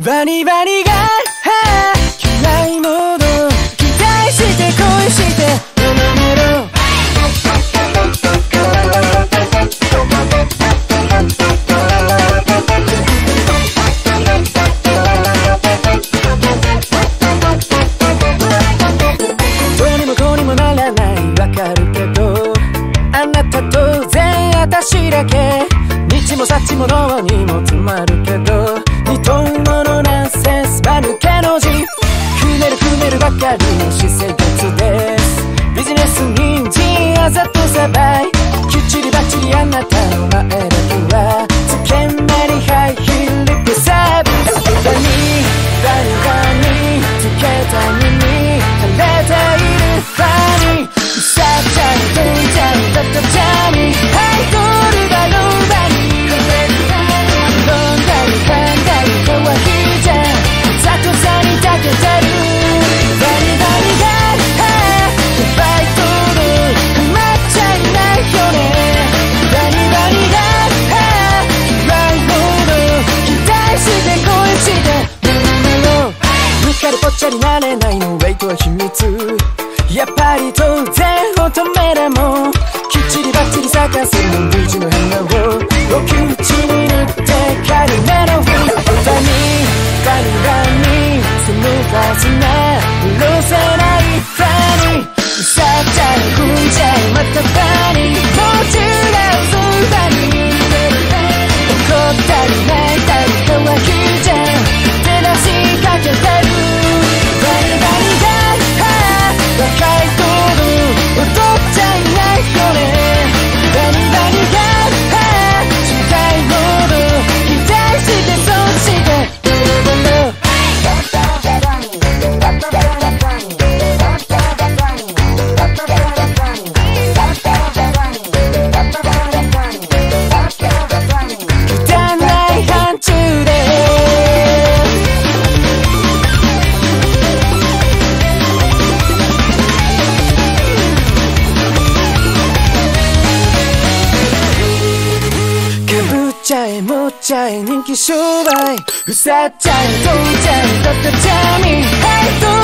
バニバニが、はあ、嫌いモード期待して恋してメロメロどにもこうにもならないわかるけどあなたと全私だけ日もさちものにも詰まるけど二等ものなんせすば抜けの字く。ねるくねるばかりの私生活ですビジネス人参あざとさばいかるぽっちゃになれないのウェイトは秘密やっぱり当然乙女でもきっちりバッチリ咲かせるの虹の変顔をお口に塗って軽めのフィーバニバニバニスムーカーズなちゃえもっちゃえ人気商売。ふさっちゃえとうちゃえだったジャミー